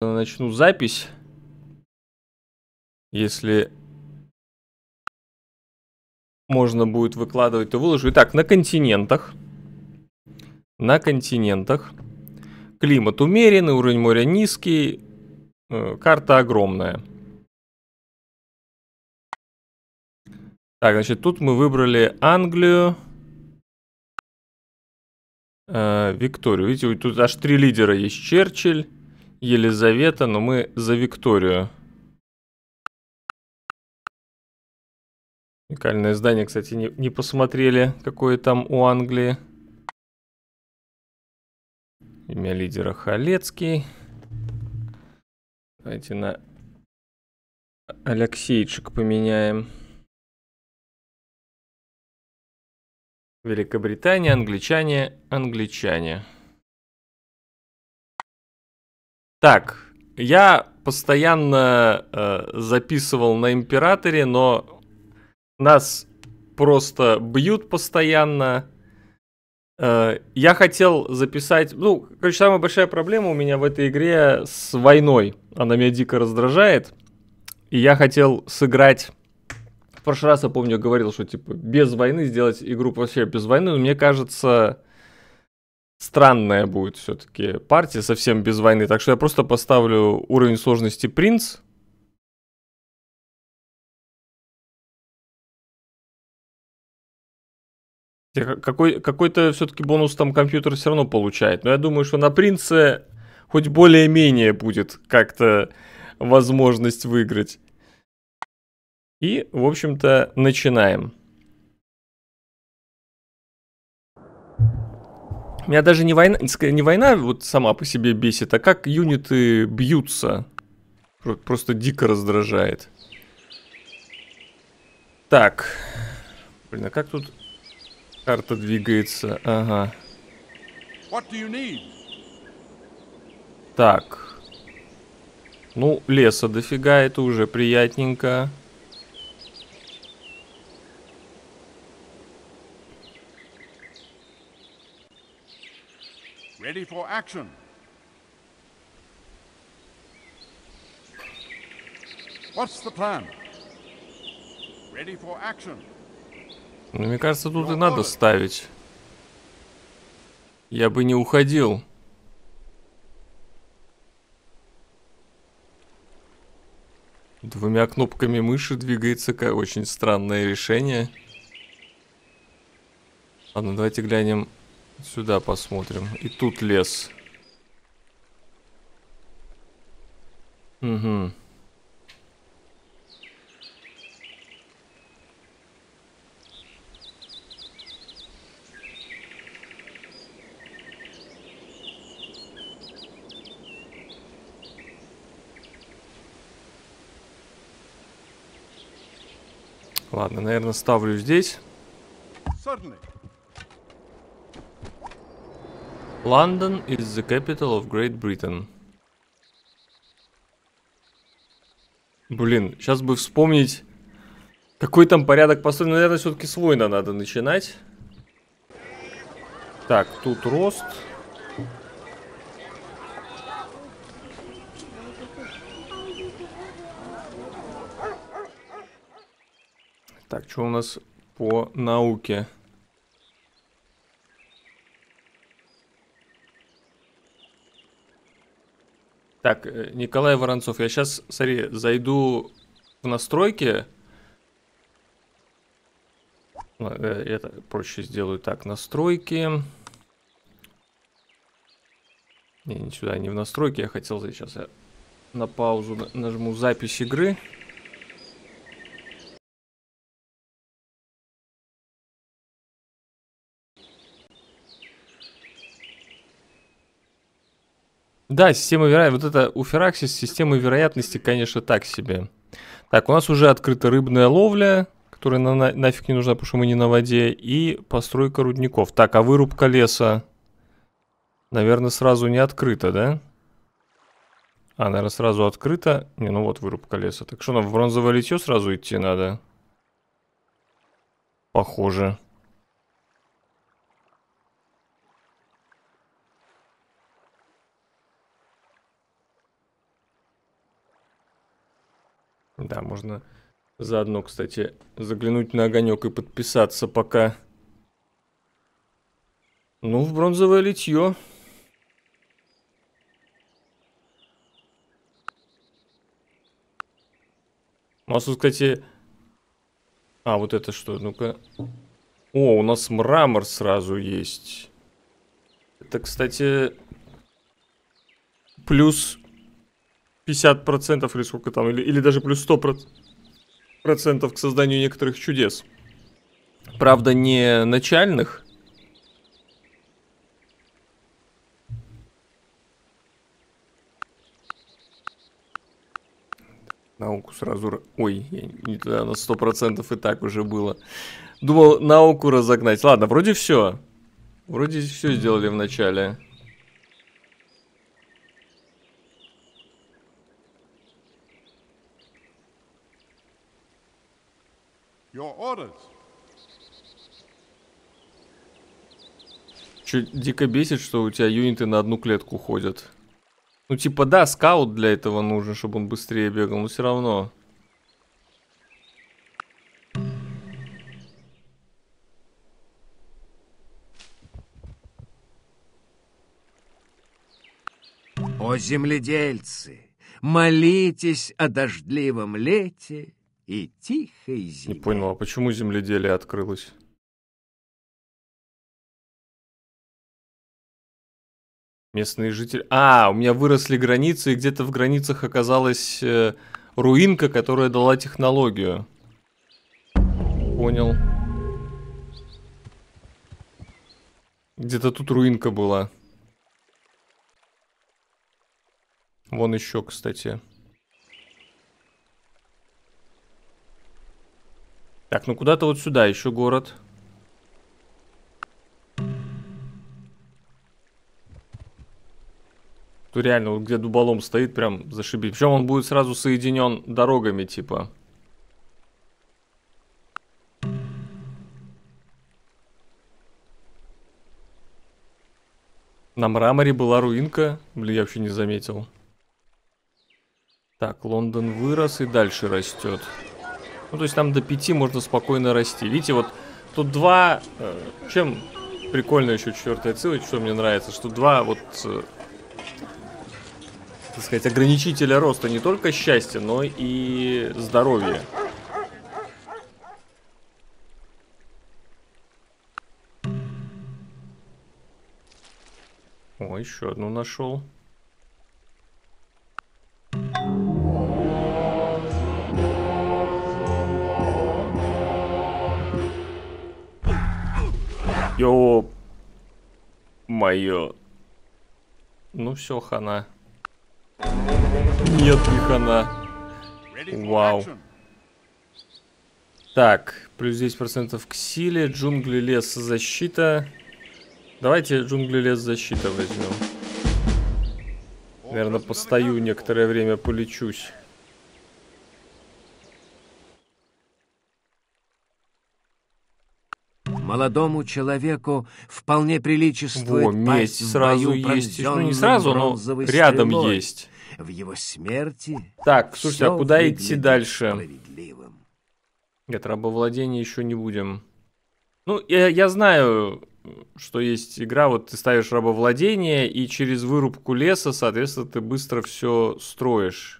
начну запись. Если можно будет выкладывать, то выложу. Итак, на континентах. На континентах. Климат умеренный, уровень моря низкий. Э, карта огромная. Так, значит, тут мы выбрали Англию. Э, Викторию. Видите, тут аж три лидера есть. Черчилль, Елизавета, но мы за Викторию. Уникальное здание, кстати, не, не посмотрели, какое там у Англии. Имя лидера Халецкий. Давайте на Алексейчик поменяем. Великобритания, англичане, англичане. Так, я постоянно э, записывал на императоре, но нас просто бьют постоянно. Э, я хотел записать... Ну, короче, самая большая проблема у меня в этой игре с войной. Она меня дико раздражает. И я хотел сыграть... В прошлый раз, я помню, говорил, что, типа, без войны сделать игру вообще без войны. Но мне кажется, странная будет все-таки партия совсем без войны. Так что я просто поставлю уровень сложности принц Какой, какой-то все-таки бонус там компьютер все равно получает. Но я думаю, что на принце хоть более-менее будет как-то возможность выиграть. И, в общем-то, начинаем. Меня даже не война, не война вот сама по себе бесит, а как юниты бьются. Просто дико раздражает. Так. Блин, а как тут Карта двигается, ага. Так. Ну, леса дофига, это уже приятненько. Ready for action. What's the plan? Ready for action. Ну, мне кажется, тут и надо ставить. Я бы не уходил. Двумя кнопками мыши двигается очень странное решение. Ладно, давайте глянем сюда, посмотрим. И тут лес. Угу. Ладно, наверное, ставлю здесь. London is the capital of Great Britain. Блин, сейчас бы вспомнить, какой там порядок построен. Наверное, все-таки с воина надо начинать. Так, тут рост. Так, что у нас по науке? Так, э, Николай Воронцов, я сейчас, смотри, зайду в настройки. Э, это проще сделаю так, настройки. Не, не сюда, не в настройки, я хотел сейчас я на паузу нажму запись игры. Да, система вероятности. Вот это у Фераксис система вероятности, конечно, так себе. Так, у нас уже открыта рыбная ловля, которая на, на, нафиг не нужна, потому что мы не на воде. И постройка рудников. Так, а вырубка леса, наверное, сразу не открыта, да? А, наверное, сразу открыта. Не, ну вот вырубка леса. Так что нам в бронзовое литье сразу идти надо? Похоже. Да, можно заодно, кстати, заглянуть на огонек и подписаться пока. Ну, в бронзовое литье. У нас тут, кстати... А, вот это что? Ну-ка. О, у нас мрамор сразу есть. Это, кстати, плюс 50% или сколько там, или, или даже плюс 100% к созданию некоторых чудес. Правда, не начальных. Науку сразу... Ой, не туда, на 100% и так уже было. Думал науку разогнать. Ладно, вроде все. Вроде все сделали в начале. Your orders. Чуть дико бесит, что у тебя юниты на одну клетку ходят. Ну, типа, да, скаут для этого нужен, чтобы он быстрее бегал, но все равно. О, земледельцы, молитесь о дождливом лете и тихой зиме. Не понял, а почему земледелие открылось? Местные жители... А, у меня выросли границы, и где-то в границах оказалась э, руинка, которая дала технологию. Понял. Где-то тут руинка была. Вон еще, кстати. Так, ну куда-то вот сюда еще город. Тут реально, вот где дуболом стоит, прям зашибись. Причем он будет сразу соединен дорогами, типа. На мраморе была руинка. Блин, я вообще не заметил. Так, Лондон вырос и дальше растет. Ну, то есть там до 5 можно спокойно расти. Видите, вот тут два... Э, чем прикольно еще четвертая ссылочка, что мне нравится, что два вот... Э, так сказать, ограничителя роста не только счастья, но и здоровья. О, еще одну нашел. Ё... Моё. Ну все, хана. Нет, не хана. Вау. Так, плюс 10% к силе, джунгли, лес, защита. Давайте джунгли, лес, защита возьмем. Наверное, постою некоторое время, полечусь. Молодому человеку вполне приличествует Во, медь сразу есть. Ну, не сразу, но рядом стрелой. есть. В его смерти Так, слушайте, а куда идти дальше? Нет, рабовладение еще не будем. Ну, я, я знаю, что есть игра, вот ты ставишь рабовладение, и через вырубку леса, соответственно, ты быстро все строишь.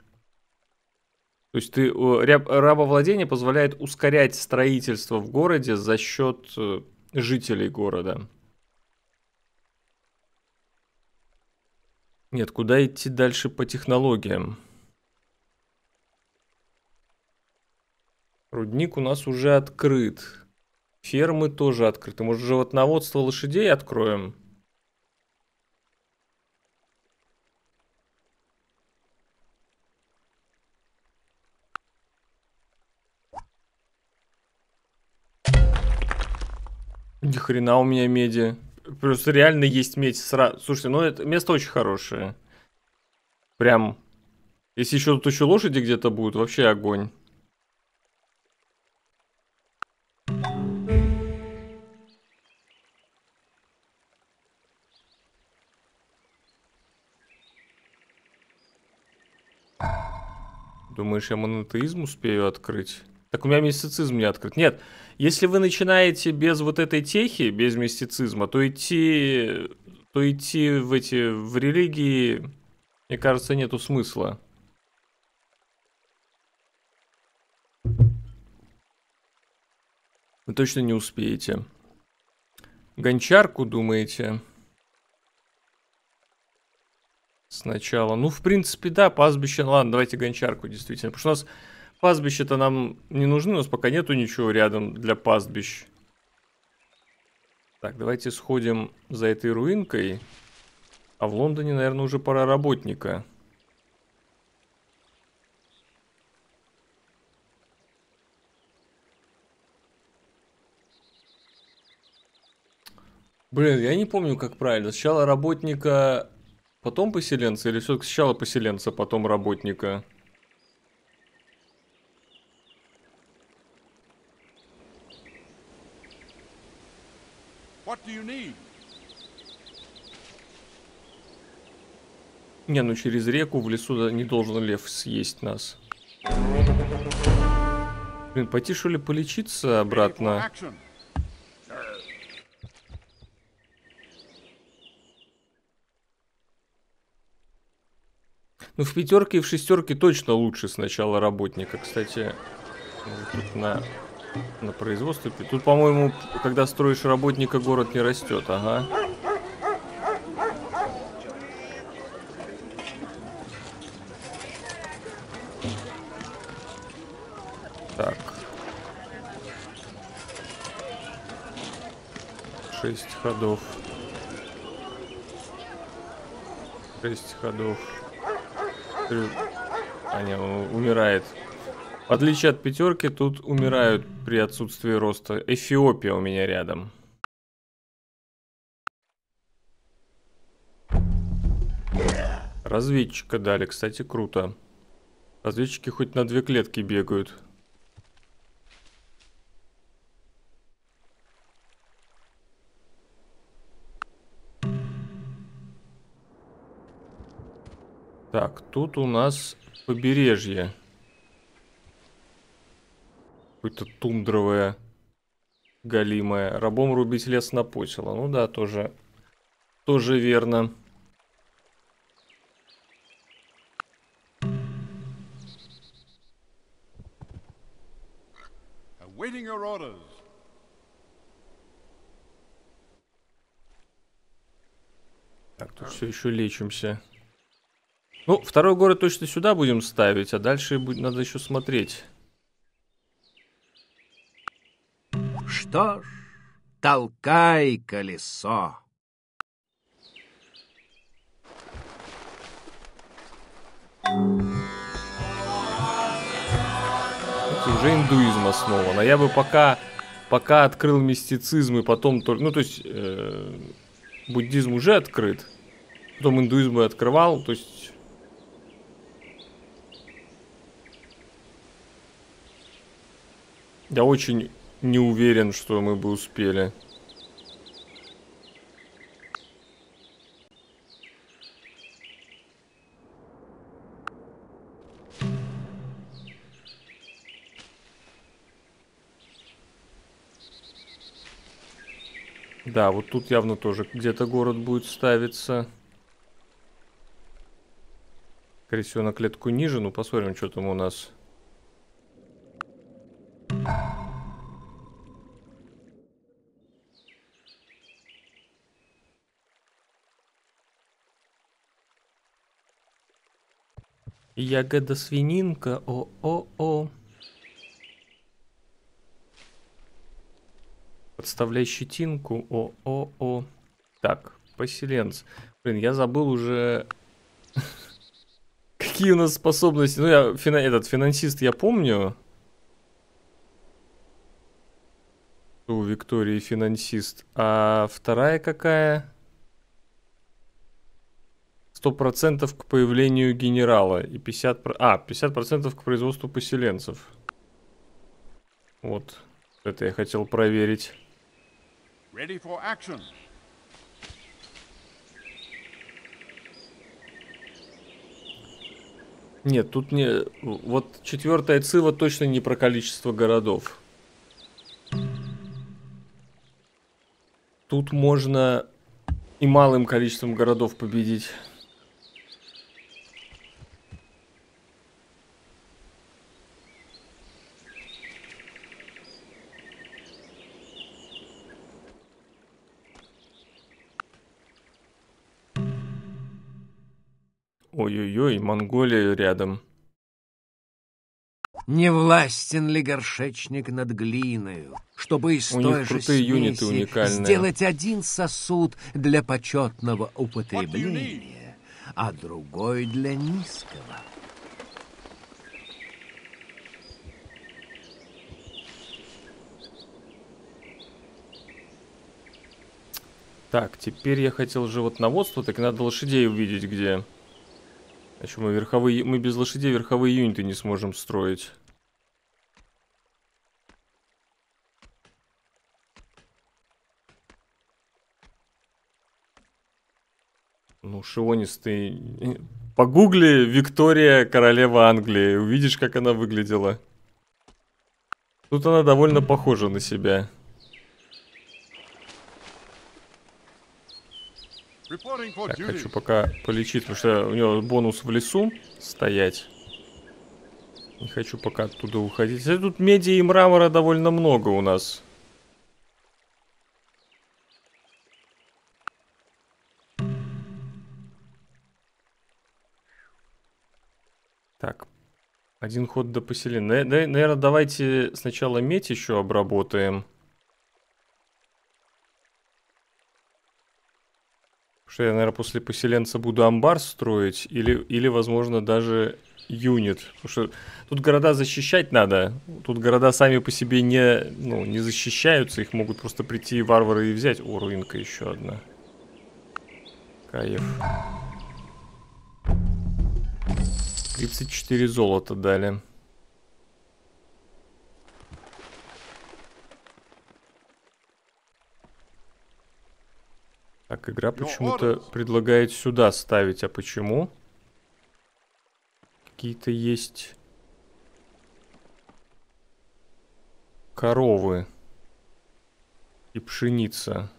То есть ты, рабовладение позволяет ускорять строительство в городе за счет э, жителей города. Нет, куда идти дальше по технологиям? Рудник у нас уже открыт. Фермы тоже открыты. Может, животноводство лошадей откроем? Ни хрена у меня меди. Просто реально есть медь сразу. Слушайте, ну это место очень хорошее. Прям. Если еще тут еще лошади где-то будут, вообще огонь. Думаешь, я монотеизм успею открыть? Так у меня мистицизм не открыт. Нет, если вы начинаете без вот этой техи, без мистицизма, то идти, то идти в эти, в религии, мне кажется, нету смысла. Вы точно не успеете. Гончарку, думаете? Сначала. Ну, в принципе, да, пастбище. Ладно, давайте гончарку, действительно. Потому что у нас пастбища-то нам не нужны. У нас пока нету ничего рядом для пастбищ. Так, давайте сходим за этой руинкой. А в Лондоне, наверное, уже пора работника. Блин, я не помню, как правильно. Сначала работника, потом поселенца, или все-таки сначала поселенца, потом работника? What do you need? Не, ну через реку в лесу не должен лев съесть нас. Блин, пойти что ли полечиться обратно? Ну, в пятерке и в шестерке точно лучше сначала работника. Кстати, тут на, на производстве. Тут, по-моему, когда строишь работника, город не растет. Ага. Так. Шесть ходов. Шесть ходов. А, не, умирает. В отличие от пятерки, тут умирают при отсутствии роста. Эфиопия у меня рядом. Разведчика дали, кстати, круто. Разведчики хоть на две клетки бегают. Так, тут у нас побережье. Какое-то тундровое, галимое. Рабом рубить лес напочило. Ну да, тоже, тоже верно. Так, тут все еще лечимся. Ну, второй город точно сюда будем ставить, а дальше будет, надо еще смотреть. Что ж, толкай колесо. Это уже индуизм основан. А я бы пока, пока открыл мистицизм и потом только... Ну, то есть, э, буддизм уже открыт. Потом индуизм и открывал. То есть, Я очень не уверен, что мы бы успели. Да, вот тут явно тоже где-то город будет ставиться. На клетку ниже. Ну, посмотрим, что там у нас. Ягода свининка, о-о-о. Подставляй щетинку, о-о-о. Так, поселенц. Блин, я забыл уже... Какие у нас способности? Ну, я фина... этот финансист я помню. У Виктории финансист. А вторая какая? Сто процентов к появлению генерала и 50%... А, 50% к производству поселенцев. Вот. Это я хотел проверить. Ready for action. Нет, тут не... Вот четвертая цива точно не про количество городов. Тут можно и малым количеством городов победить. Ой-ой-ой, Монголия рядом. Не властен ли горшечник над глиною, чтобы из У той же юниты смеси уникальные. сделать один сосуд для почетного употребления, а другой для низкого? Так, теперь я хотел животноводство, так надо лошадей увидеть где. А что, мы верховые... Мы без лошадей верховые юниты не сможем строить. Ну, шионистый... Погугли Виктория, королева Англии. Увидишь, как она выглядела. Тут она довольно похожа на себя. Так, хочу пока полечить, потому что у него бонус в лесу стоять. Не хочу пока оттуда уходить. Хотя Тут меди и мрамора довольно много у нас. Так, один ход до поселения. Наверное, давайте сначала медь еще обработаем. Что я, наверное, после поселенца буду амбар строить или, или возможно, даже юнит. Потому что тут города защищать надо. Тут города сами по себе не, ну, не защищаются. Их могут просто прийти варвары и взять. О, руинка еще одна. Кайф. 34 золота дали. Так, игра почему-то предлагает сюда ставить. А почему? Какие-то есть коровы и пшеница.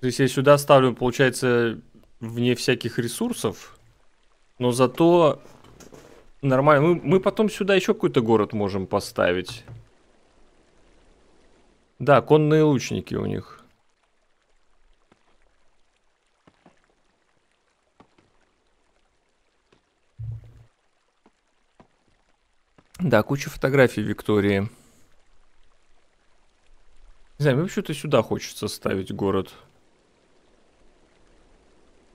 То есть я сюда ставлю, получается, вне всяких ресурсов. Но зато нормально. Мы, мы потом сюда еще какой-то город можем поставить. Да, конные лучники у них. Да, куча фотографий Виктории. Не знаю, мне почему-то сюда хочется ставить город.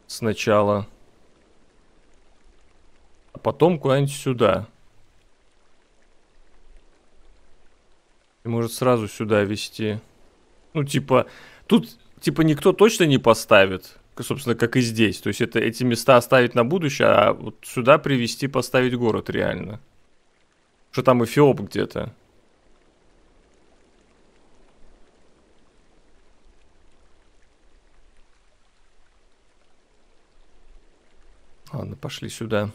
Сначала. А потом куда-нибудь сюда. И может сразу сюда вести. Ну, типа, тут, типа, никто точно не поставит. Собственно, как и здесь. То есть это эти места оставить на будущее, а вот сюда привести, поставить город реально. Что там Эфиоп где-то. Ладно, пошли сюда.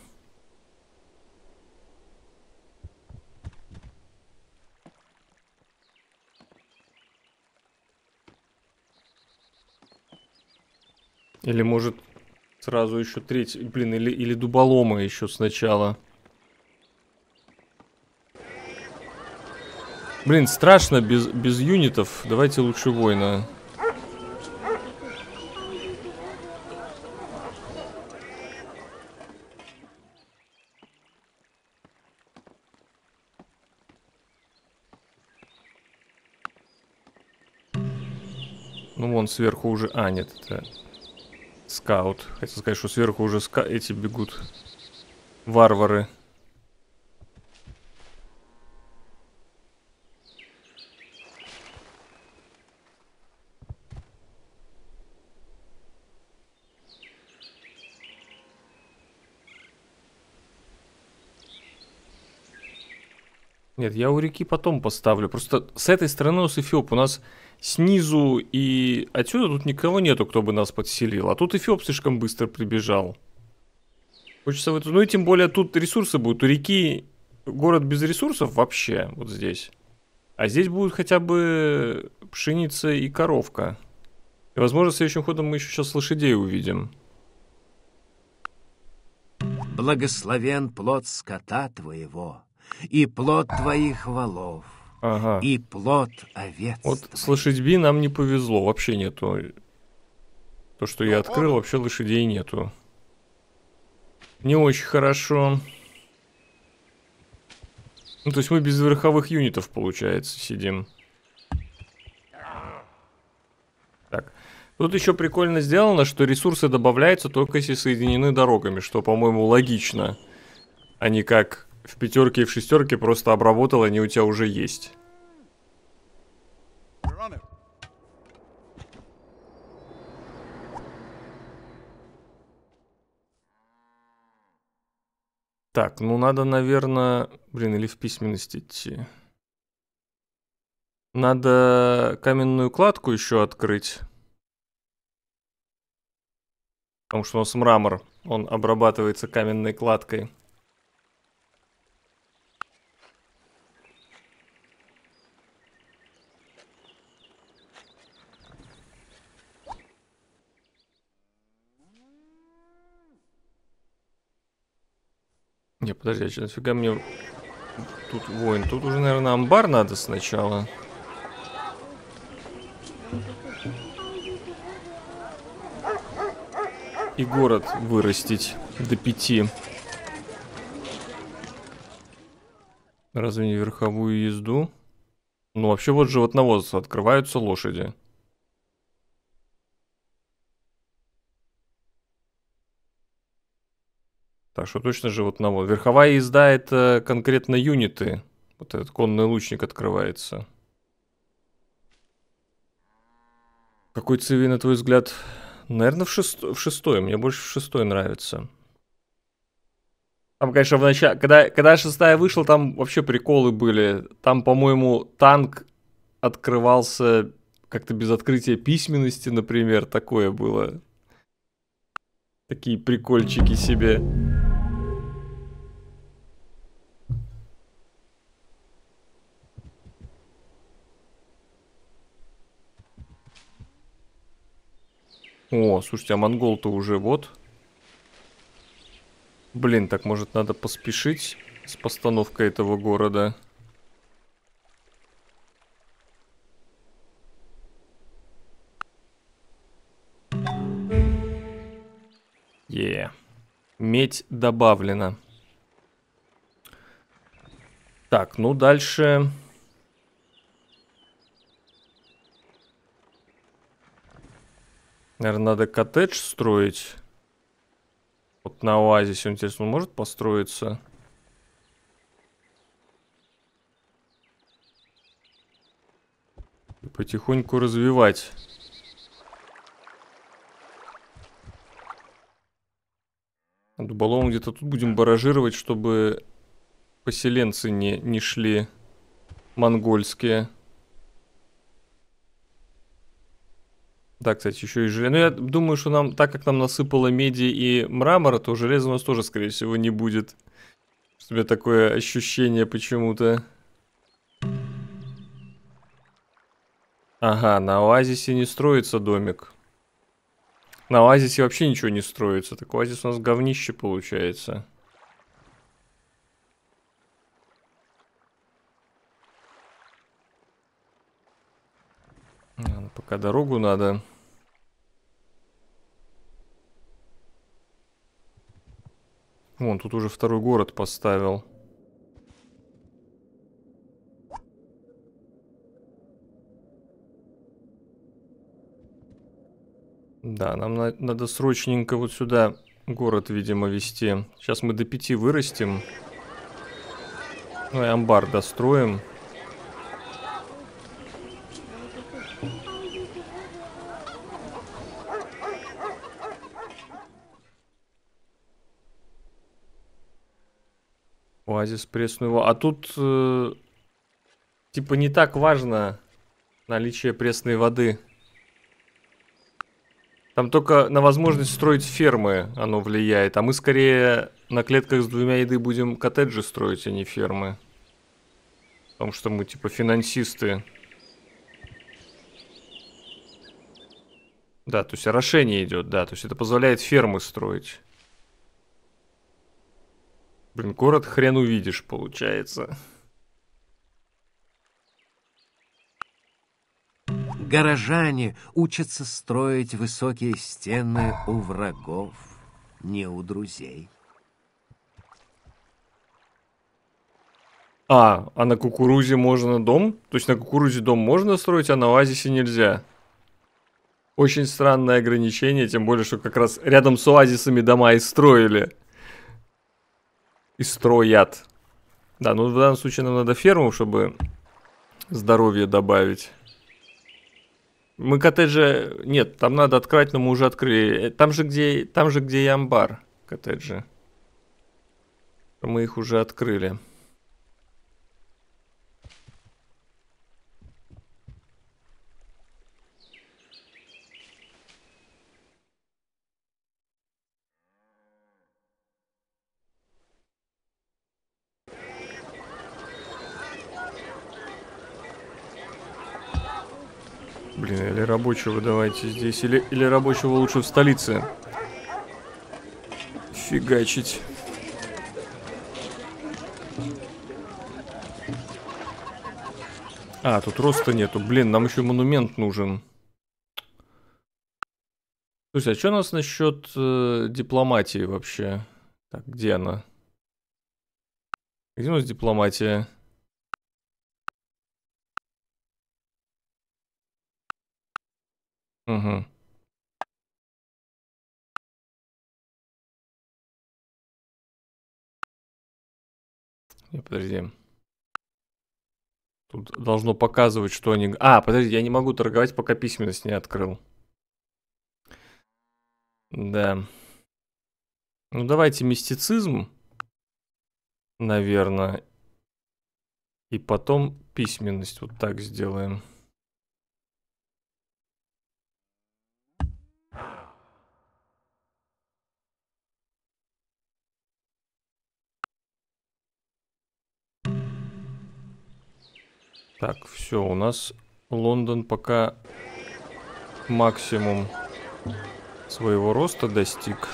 Или может сразу еще третий, блин, или, или дуболома еще сначала. Блин, страшно без, без юнитов. Давайте лучше воина. Ну, вон сверху уже... А, нет, это скаут. Хотел сказать, что сверху уже ска... эти бегут. Варвары. Нет, я у реки потом поставлю. Просто с этой стороны у Эфиоп у нас снизу и отсюда тут никого нету, кто бы нас подселил. А тут Эфиоп слишком быстро прибежал. Хочется в эту... Ну и тем более тут ресурсы будут. У реки город без ресурсов вообще, вот здесь. А здесь будет хотя бы пшеница и коровка. И, возможно, следующим ходом мы еще сейчас лошадей увидим. Благословен плод скота твоего, и плод твоих валов, Ага. и плод овец Вот с твоих. лошадьми нам не повезло, вообще нету. То, что я открыл, вообще лошадей нету. Не очень хорошо. Ну, то есть мы без верховых юнитов, получается, сидим. Так. Тут еще прикольно сделано, что ресурсы добавляются только если соединены дорогами, что, по-моему, логично. А не как в пятерке и в шестерке просто обработал, они у тебя уже есть. Так, ну надо, наверное... Блин, или в письменность идти. Надо каменную кладку еще открыть. Потому что у нас мрамор, он обрабатывается каменной кладкой. Не, подожди, а чё, нафига мне тут воин? Тут уже, наверное, амбар надо сначала. И город вырастить до пяти. Разве не верховую езду? Ну, вообще вот животноводство. Открываются лошади. Так что точно животновод. Верховая езда это конкретно юниты. Вот этот конный лучник открывается. Какой цивей, на твой взгляд? Наверное, в, шесто... в шестой. Мне больше в шестой нравится. Там, конечно, в начале... Когда, когда шестая вышла, там вообще приколы были. Там, по-моему, танк открывался как-то без открытия письменности, например. Такое было. Такие прикольчики себе. О, слушайте, а монгол-то уже вот. Блин, так может надо поспешить с постановкой этого города. Е. Медь добавлена. Так, ну дальше... Наверное, надо коттедж строить. Вот на оазисе, интересно, он может построиться? И потихоньку развивать. Дуболом где-то тут будем баражировать, чтобы поселенцы не, не шли монгольские. Да, кстати, еще и железо. Ну, я думаю, что нам, так как нам насыпало меди и мрамора, то железа у нас тоже, скорее всего, не будет. У меня такое ощущение почему-то. Ага, на оазисе не строится домик. На оазисе вообще ничего не строится. Так оазис у нас говнище получается. Ладно, пока дорогу надо. Вон, тут уже второй город поставил. Да, нам на- надо срочненько вот сюда город, видимо, вести. Сейчас мы до пяти вырастим. Ну и амбар достроим. Оазис пресную. А тут э, типа не так важно наличие пресной воды. Там только на возможность строить фермы оно влияет, а мы скорее на клетках с двумя еды будем коттеджи строить, а не фермы. Потому что мы типа финансисты. Да, то есть орошение идет, да, то есть это позволяет фермы строить. Блин, город хрен увидишь, получается. Горожане учатся строить высокие стены у врагов, не у друзей. А, а на кукурузе можно дом? То есть на кукурузе дом можно строить, а на оазисе нельзя? Очень странное ограничение, тем более, что как раз рядом с оазисами дома и строили. И строят. Да, ну в данном случае нам надо ферму, чтобы здоровье добавить. Мы коттеджи... Нет, там надо открыть, но мы уже открыли. Э, там же, где, там же, где и амбар коттеджи. Мы их уже открыли. Блин, или рабочего давайте здесь, или, или рабочего лучше в столице. Фигачить. А, тут роста нету. Блин, нам еще монумент нужен. Слушай, а что у нас насчет э, дипломатии вообще? Так, где она? Где у нас дипломатия? Угу. Не, подожди. Тут должно показывать, что они... А, подожди, я не могу торговать, пока письменность не открыл. Да. Ну, давайте мистицизм, наверное. И потом письменность вот так сделаем. Так, все, у нас Лондон пока максимум своего роста достиг.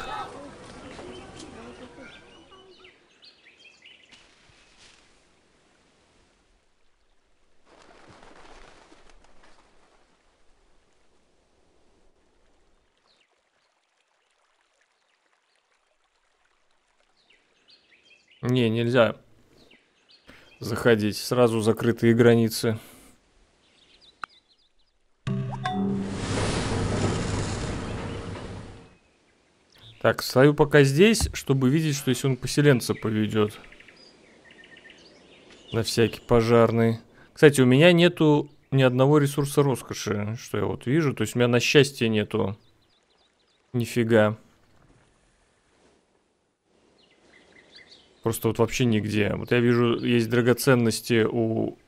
Не, нельзя заходить. Сразу закрытые границы. Так, стою пока здесь, чтобы видеть, что если он поселенца поведет. На всякий пожарный. Кстати, у меня нету ни одного ресурса роскоши, что я вот вижу. То есть у меня на счастье нету нифига. Просто вот вообще нигде. Вот я вижу, есть драгоценности у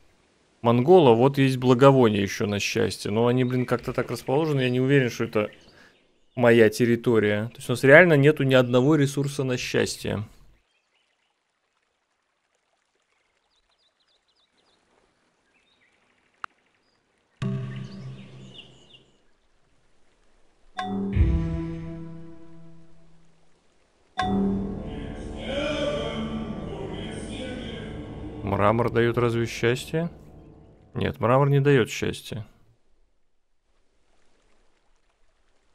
монгола, вот есть благовония еще на счастье. Но они, блин, как-то так расположены, я не уверен, что это моя территория. То есть у нас реально нету ни одного ресурса на счастье. Мрамор дает разве счастье? Нет, мрамор не дает счастья.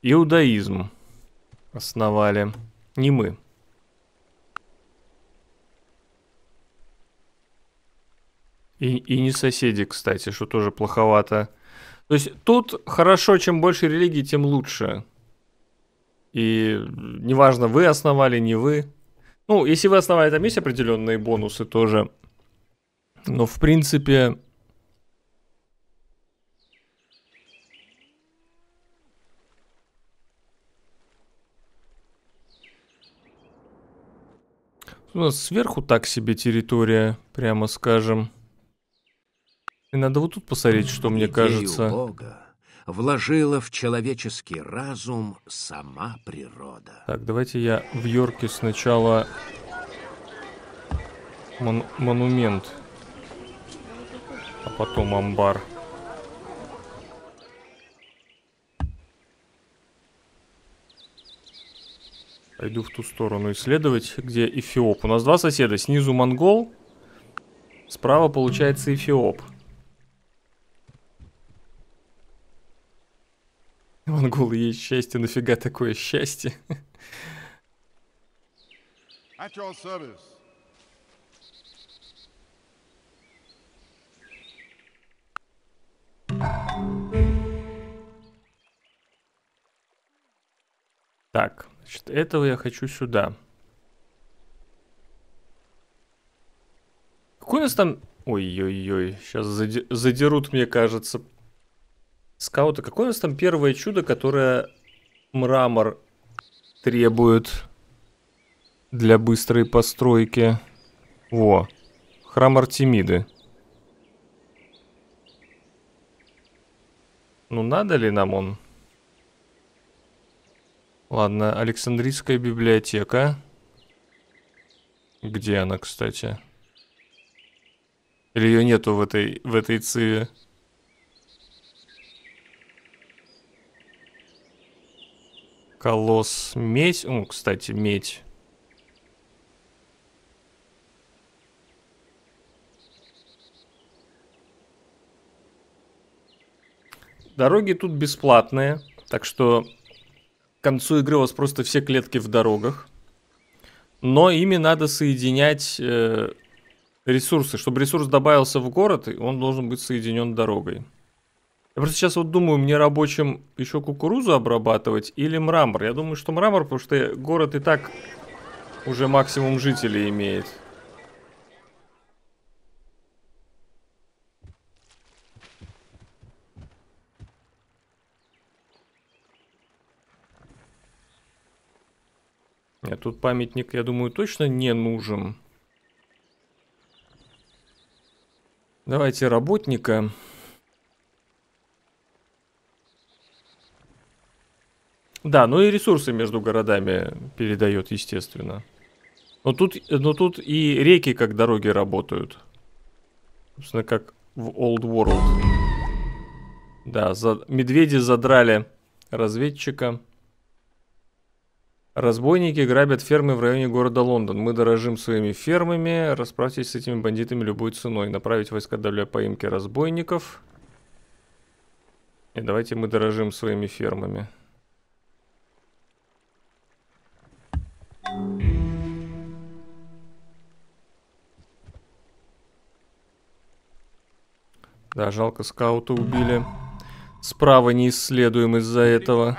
Иудаизм основали. Не мы. И, и не соседи, кстати, что тоже плоховато. То есть тут хорошо, чем больше религий, тем лучше. И неважно, вы основали, не вы. Ну, если вы основали, там есть определенные бонусы тоже. Но в принципе... У нас сверху так себе территория, прямо скажем. И надо вот тут посмотреть, что мне кажется. Бога вложила в человеческий разум сама природа. Так, давайте я в Йорке сначала мон монумент, а потом амбар. Пойду в ту сторону исследовать, где Эфиоп. У нас два соседа. Снизу монгол, справа получается Эфиоп. Монголы есть счастье, нафига такое счастье? At your service. Так, значит, этого я хочу сюда. Какой у нас там... Ой-ой-ой, сейчас задерут, мне кажется, скауты. Какое у нас там первое чудо, которое мрамор требует для быстрой постройки? Во, храм Артемиды. Ну, надо ли нам он? Ладно, Александрийская библиотека. Где она, кстати? Или ее нету в этой, в этой циве? Колосс, медь. Ну, кстати, медь. Дороги тут бесплатные, так что к концу игры у вас просто все клетки в дорогах. Но ими надо соединять э, ресурсы. Чтобы ресурс добавился в город, он должен быть соединен дорогой. Я просто сейчас вот думаю, мне рабочим еще кукурузу обрабатывать или мрамор. Я думаю, что мрамор, потому что город и так уже максимум жителей имеет. Нет, тут памятник, я думаю, точно не нужен. Давайте работника. Да, ну и ресурсы между городами передает, естественно. Но тут, но тут и реки как дороги работают. Собственно, как в Old World. Да, за... медведи задрали разведчика. Разбойники грабят фермы в районе города Лондон. Мы дорожим своими фермами. Расправьтесь с этими бандитами любой ценой. Направить войска для поимки разбойников. И давайте мы дорожим своими фермами. Да, жалко, скаута убили. Справа не исследуем из-за этого.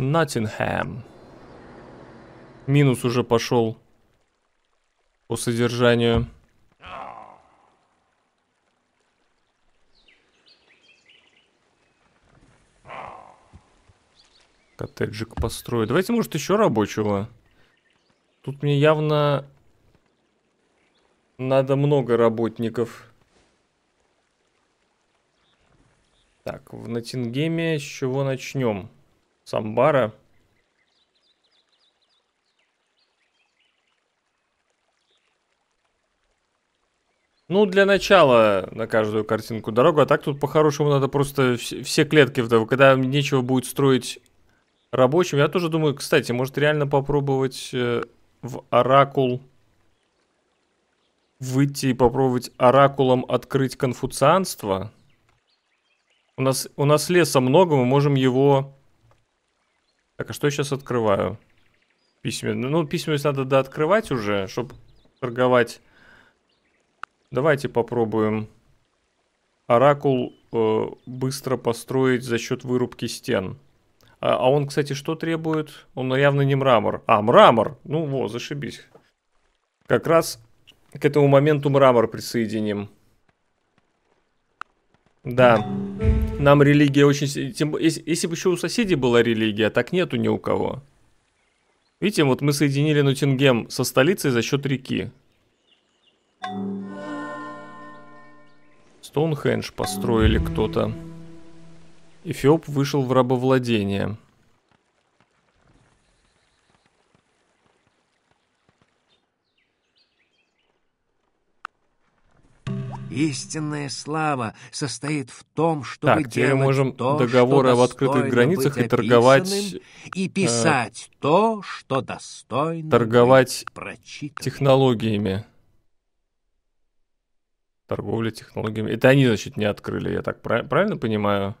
Ноттингем. Минус уже пошел по содержанию. Коттеджик построить. Давайте, может, еще рабочего. Тут мне явно надо много работников. Так, в Ноттингеме с чего начнем? С амбара. Ну, для начала на каждую картинку дорогу, а так тут по-хорошему надо просто все клетки вдовы. Когда нечего будет строить рабочим. Я тоже думаю, кстати, может реально попробовать э, в Оракул выйти и попробовать Оракулом открыть конфуцианство. У нас, у нас леса много, мы можем его... Так, а что я сейчас открываю? Письменно. Ну, письменность надо да открывать уже, чтобы торговать. Давайте попробуем Оракул э, быстро построить за счет вырубки стен. А, а он, кстати, что требует? Он явно не мрамор. А, мрамор. Ну, вот, зашибись. Как раз к этому моменту мрамор присоединим. Да. Нам религия очень... Тем... Если, если бы еще у соседей была религия, так нету ни у кого. Видите, вот мы соединили Нотингем со столицей за счет реки. Стоунхендж построили кто-то. Эфиоп вышел в рабовладение. Истинная слава состоит в том, чтобы Так, теперь делать можем то, договоры что об открытых границах и торговать, и писать то, что достойно торговать технологиями. Торговля технологиями. Это они, значит, не открыли, я так прав- правильно понимаю?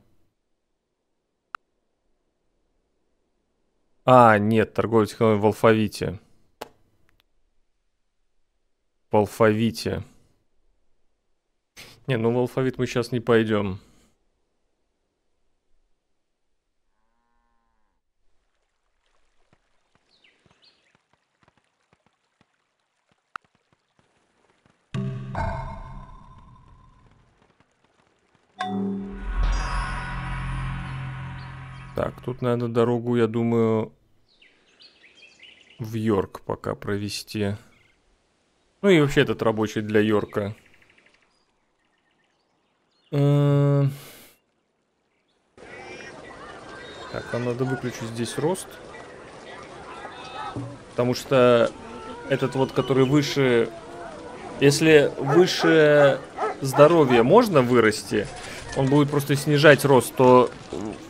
А, нет, торговля технологиями в алфавите. В алфавите. Не, ну в алфавит мы сейчас не пойдем. Так, тут надо дорогу, я думаю, в Йорк пока провести. Ну и вообще этот рабочий для Йорка. Э, Так, а надо выключить здесь рост. Потому что этот вот, который выше... Если выше здоровья можно вырасти, он будет просто снижать рост, то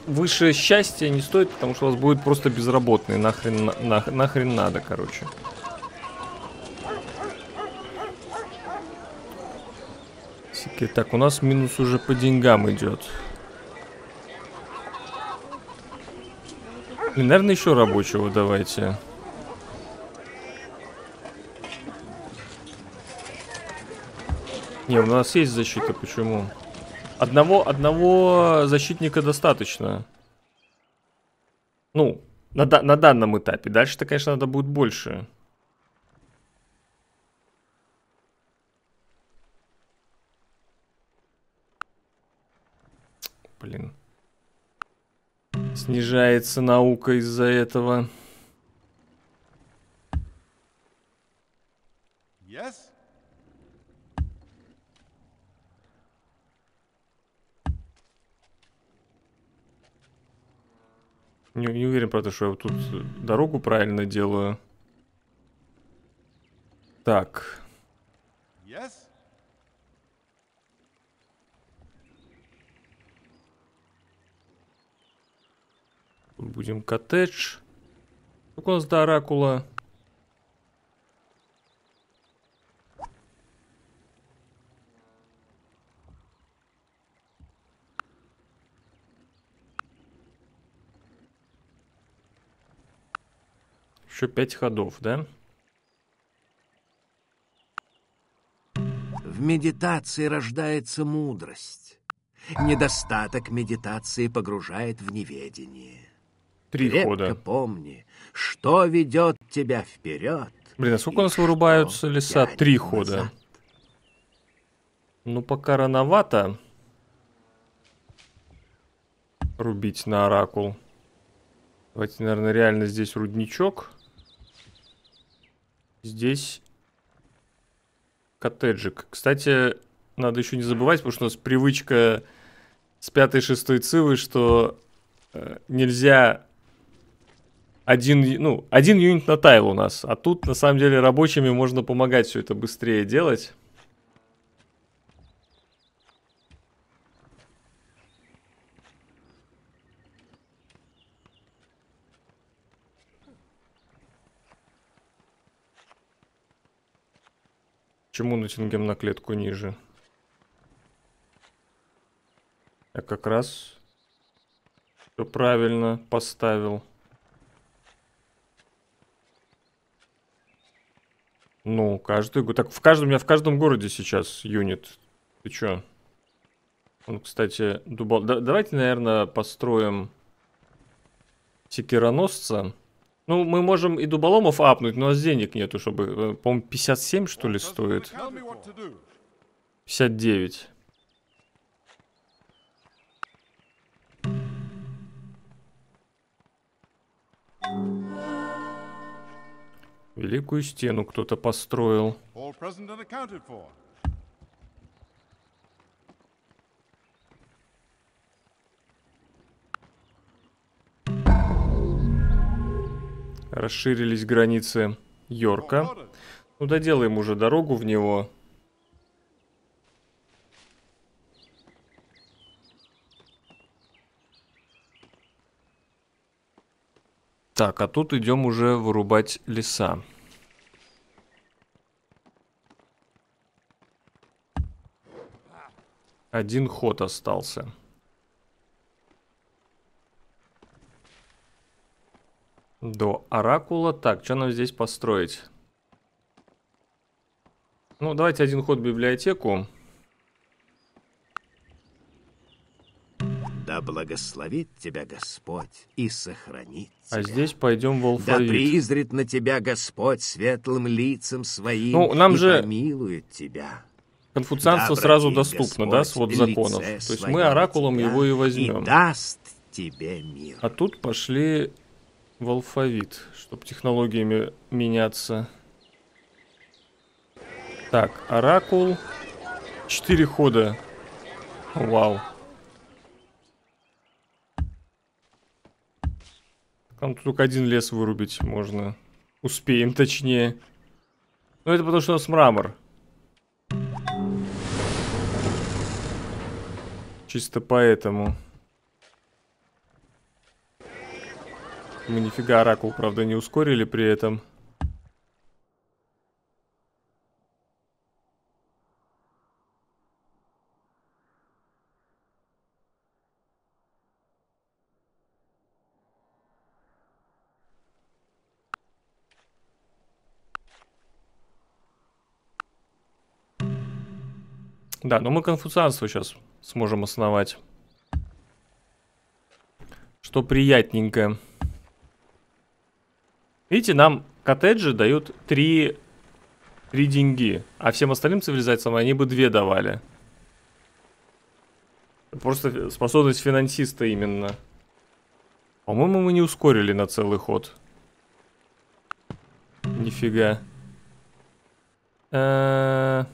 выше счастья не стоит, потому что у вас будет просто безработный. Нахрен, на- нах- нахрен надо, короче. Сики- Так, у нас минус уже по деньгам идет. Блин, наверное, еще рабочего давайте. Не, у нас есть защита, почему? Одного, одного защитника достаточно. Ну, на, на данном этапе. Дальше-то, конечно, надо будет больше. Блин. Снижается наука из-за этого. Yes? Не, не уверен, правда, что я вот тут дорогу правильно делаю. Так. Yes? Тут будем коттедж. Сколько у нас до оракула? Еще пять ходов, да? В медитации рождается мудрость. Недостаток медитации погружает в неведение. Три Крепко хода. помни, что ведет тебя вперед. Блин, а сколько у нас вырубаются леса? Три назад. хода. Ну, пока рановато рубить на оракул. Давайте, наверное, реально здесь рудничок. Здесь коттеджик. Кстати, надо еще не забывать, потому что у нас привычка с пятой-шестой цивы, что э, нельзя один, ну, один юнит на тайл у нас. А тут, на самом деле, рабочими можно помогать все это быстрее делать. Почему Ноттингем на клетку ниже? Я как раз все правильно поставил. Ну, каждый год. Так в каждом, у меня в каждом городе сейчас юнит. Ты чё? Он, кстати, дубал. Да- давайте, наверное, построим секироносца. Ну, мы можем и дуболомов апнуть, но у нас денег нету, чтобы... э, По-моему, 57, что ли, стоит? Tell me what to do. 59. Великую стену кто-то построил. Расширились границы Йорка. Ну, доделаем уже дорогу в него. Так, а тут идем уже вырубать леса. Один ход остался. До Оракула. Так, что нам здесь построить? Ну, давайте один ход в библиотеку. Да благословит тебя Господь и сохранит А тебя. здесь пойдем в Да алфавит. призрит на тебя Господь светлым лицем своим Ну, нам и же- помилует тебя. Конфуцианство Да сразу доступно, да, Господь свод лице законов. То есть мы оракулом его и возьмем. И даст тебе мир. А тут пошли в алфавит, чтобы технологиями меняться. Так, оракул. Четыре хода. Вау. Там только один лес вырубить можно. Успеем, точнее. Ну, это потому что у нас мрамор. Чисто поэтому. Мы нифига оракул, правда, не ускорили при этом. Да, но мы конфуцианство сейчас сможем основать. Что приятненько. Видите, нам коттеджи дают три, три деньги, а всем остальным цивилизациям они бы две давали. Просто способность финансиста именно. По-моему, мы не ускорили на целый ход. Нифига. Э,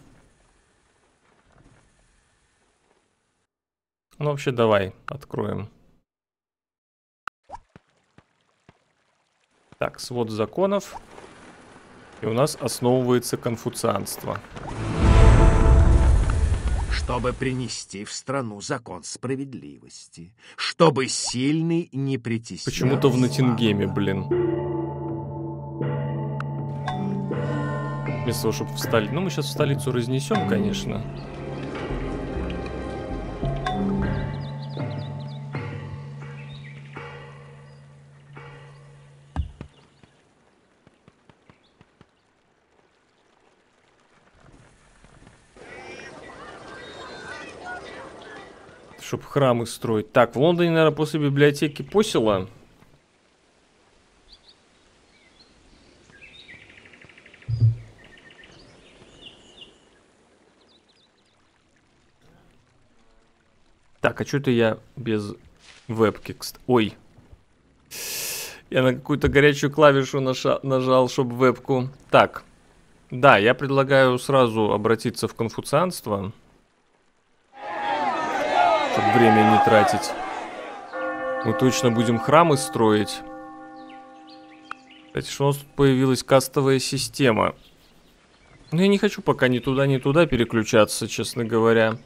Ну, вообще, давай, откроем. Так, свод законов. И у нас основывается конфуцианство. чтобы принести в страну закон справедливости, чтобы сильный не притеснял. Почему-то в. Ноттингеме, блин. Вместо того, чтобы в столицу... Ну, мы сейчас в столицу разнесем, конечно. Чтоб храмы строить. Так, в Лондоне, наверное, после библиотеки Посела. Так, а что это я без вебки? Ой. Я на какую-то горячую клавишу наша- нажал, чтобы вебку. Так. Да, я предлагаю сразу обратиться в конфуцианство. Время не тратить. Мы точно будем храмы строить. Кстати, что у нас тут появилась кастовая система. Но я не хочу пока ни туда, ни туда переключаться, честно говоря.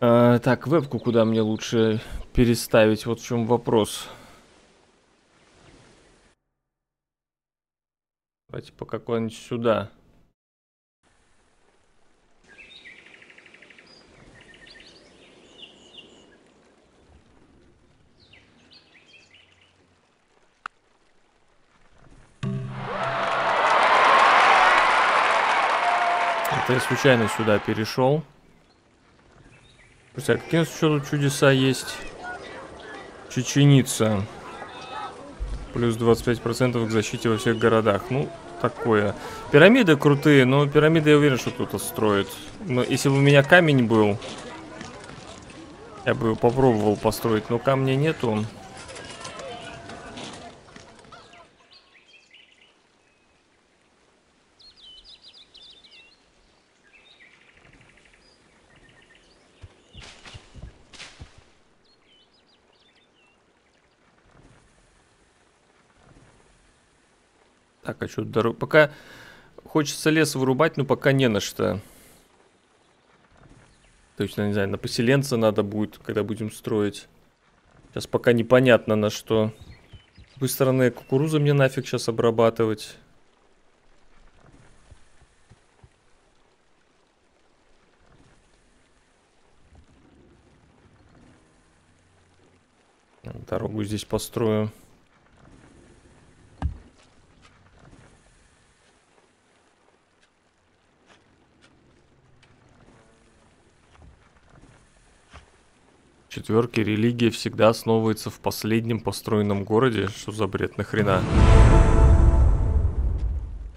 А, так, вебку куда мне лучше переставить? Вот в чем вопрос. Давайте пока куда-нибудь сюда. Это случайно сюда перешел. Слушайте, а какие у нас еще тут чудеса есть? Чеченица. Плюс 25% к защите во всех городах. Ну, такое. Пирамиды крутые, но пирамиды я уверен, что кто-то строит. Но если бы у меня камень был, я бы попробовал построить, но камня нету. Так, а что дорога? Пока хочется лес вырубать, но пока не на что. То есть, ну, не знаю, на поселенца надо будет, когда будем строить. Сейчас пока непонятно на что. С другой стороны, кукурузу мне нафиг сейчас обрабатывать. Дорогу здесь построю. Четверки религия всегда основывается в последнем построенном городе. Что за бред, нахрена?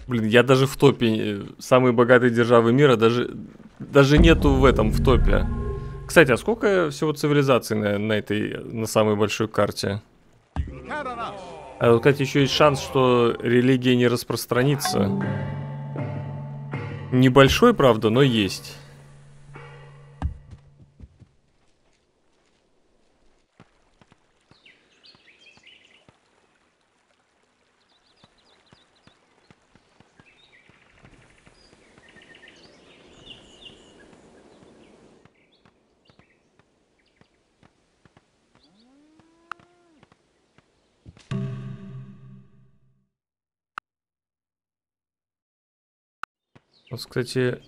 Блин, я даже в топе э, самые богатые державы мира даже, даже нету в этом, в топе. Кстати, а сколько всего цивилизаций на, на этой, на самой большой карте? А вот, кстати, еще есть шанс, что религия не распространится. Небольшой, правда, но есть. Вот, кстати,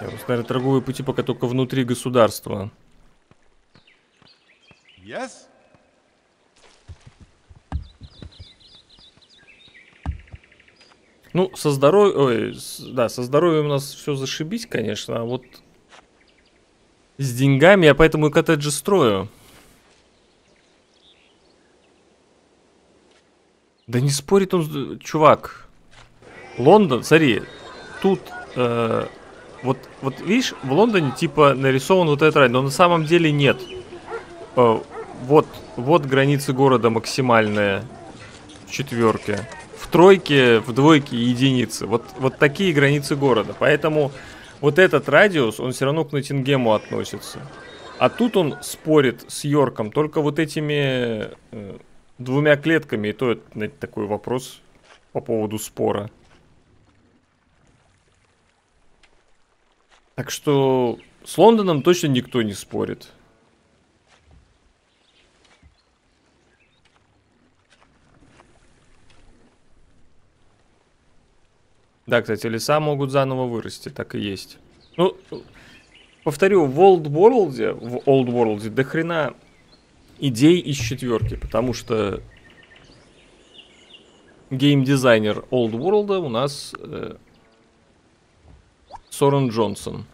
я просто, наверное, торговые пути пока только внутри государства. Yes? Ну, со здоровьем, ой, с- да, со здоровьем у нас все зашибись, конечно, а вот с деньгами я поэтому и коттеджи строю. Да не спорит он, чувак. Лондон, смотри, тут, э, вот, вот видишь, в Лондоне типа нарисован вот этот рай, но на самом деле нет. Э, вот, вот границы города максимальные в четверке. В тройке, в двойке единицы. Вот, вот такие границы города. Поэтому вот этот радиус, он все равно к Ноттингему относится. А тут он спорит с Йорком только вот этими э, двумя клетками. И то это такой вопрос по поводу спора. Так что с Лондоном точно никто не спорит. Да, кстати, леса могут заново вырасти, так и есть. Ну, повторю, в Old World, в Old World до хрена идей из четверки, потому что геймдизайнер Old World у нас э, Сорен Джонсон.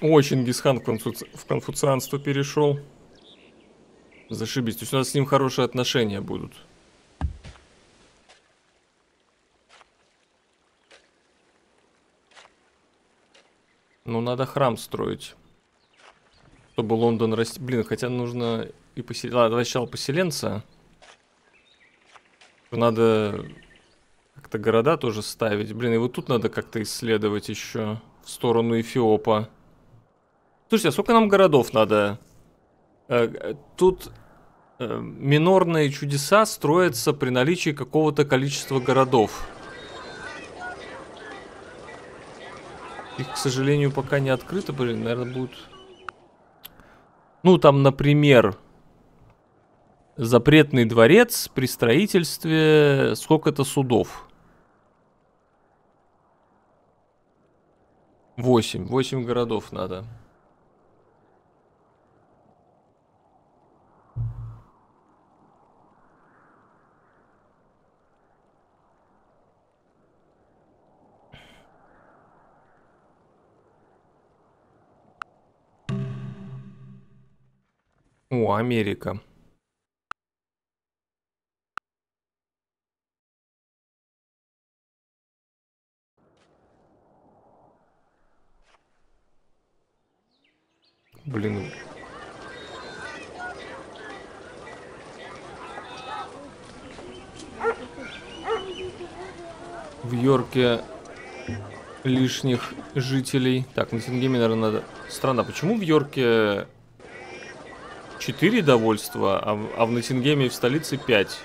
О, Чингисхан в, конфуци- в конфуцианство перешел. Зашибись. То есть у нас с ним хорошие отношения будут. Ну, надо храм строить. Чтобы Лондон расти. Блин, хотя нужно и поселенца. Ладно, давай сначала поселенца. Надо как-то города тоже ставить. Блин, и вот тут надо как-то исследовать еще в сторону Эфиопа. Слушайте, а сколько нам городов надо? Э, Тут э, минорные чудеса строятся при наличии какого-то количества городов. Их, к сожалению, пока не открыто, блин, наверное, будут... Ну, там, например, запретный дворец при строительстве сколько-то судов. Восемь. Восемь городов надо. О, Америка. Блин. В Йорке лишних жителей. Так, на Тингеме, наверное, надо... Странно, почему в Йорке 4 довольства, а в, а в Ноттингеме в столице 5?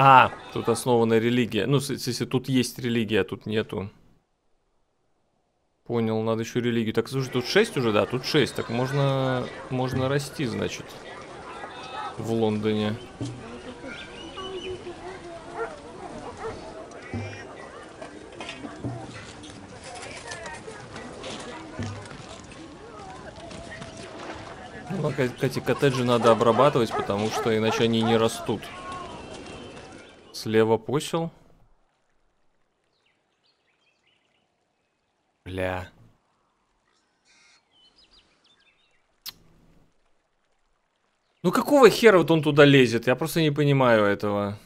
А, тут основана религия. Ну, если тут есть религия, а тут нету. Понял, надо еще религию. Так, слушай, тут 6 уже, да, тут 6. Так можно, можно расти, значит, в Лондоне. Ну, эти коттеджи надо обрабатывать, потому что иначе они не растут. Слева посел. Бля. Ну какого хера вот он туда лезет? Я просто не понимаю этого.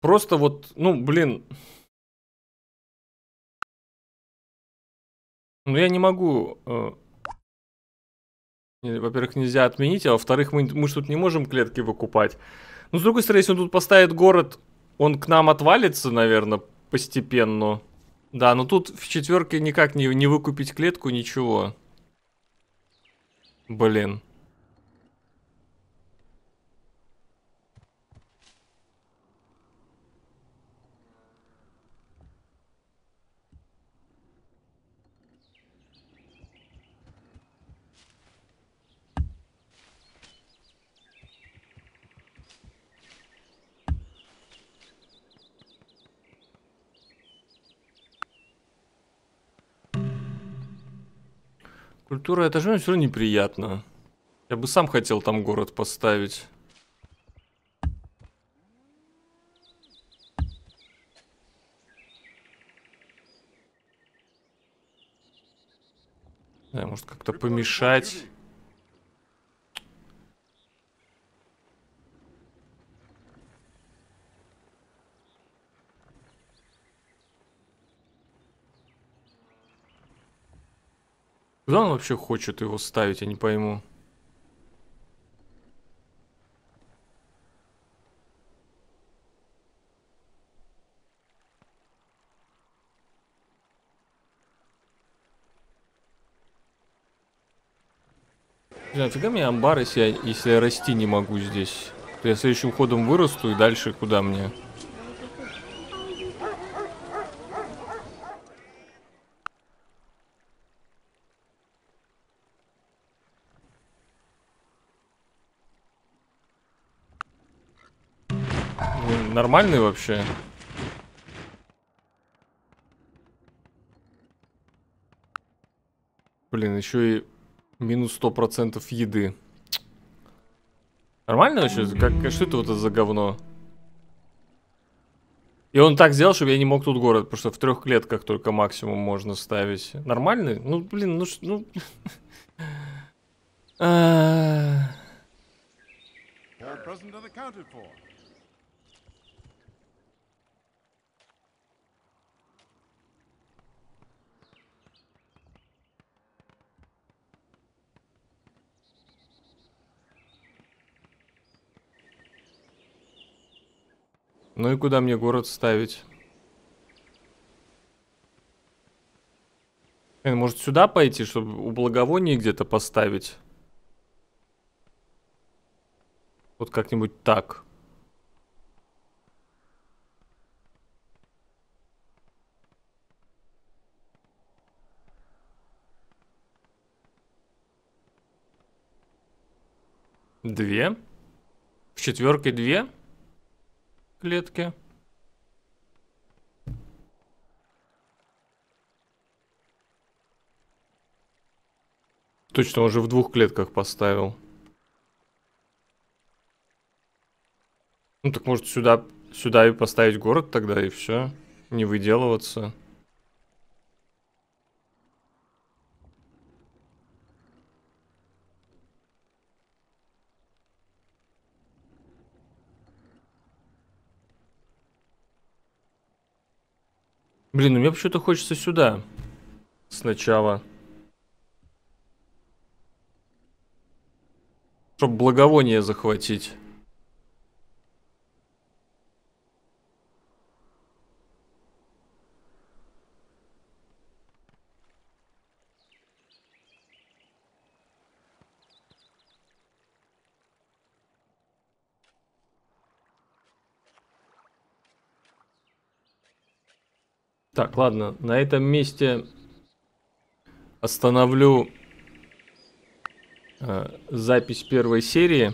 Просто вот, ну, блин. Ну я не могу... Во-первых, нельзя отменить, а во-вторых, мы, мы же тут не можем клетки выкупать. Ну, с другой стороны, если он тут поставит город, он к нам отвалится, наверное, постепенно. Да, но тут в четверке никак не, не выкупить клетку, ничего. Блин. Культура это же все равно неприятно. Я бы сам хотел там город поставить. Да, может как-то помешать. Куда он вообще хочет его ставить, я не пойму. Нафига мне амбар, если я, если я расти не могу здесь? Я следующим ходом вырасту и дальше куда мне? Нормальный вообще? Блин, еще и минус сто процентов еды. Нормально вообще? Как, что это вот это за говно? И он так сделал, чтобы я не мог тут город, потому что в трех клетках только максимум можно ставить. Нормальный? Ну, блин, ну... ну... Ну и куда мне город ставить? Может сюда пойти, чтобы у благовоний где-то поставить? Вот как-нибудь так. Две? В четверке две? Клетке. Точно, уже в двух клетках поставил. Ну так может сюда, сюда и поставить город тогда и все. Не выделываться. Блин, ну мне почему-то хочется сюда. Сначала. Чтобы благовоние захватить. Так, ладно, на этом месте остановлю э, запись первой серии.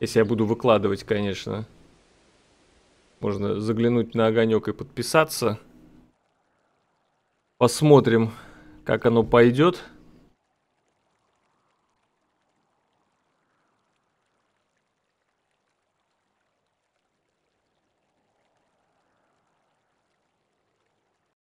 Если я буду выкладывать, конечно. Можно заглянуть на огонек и подписаться. Посмотрим, как оно пойдет.